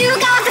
You got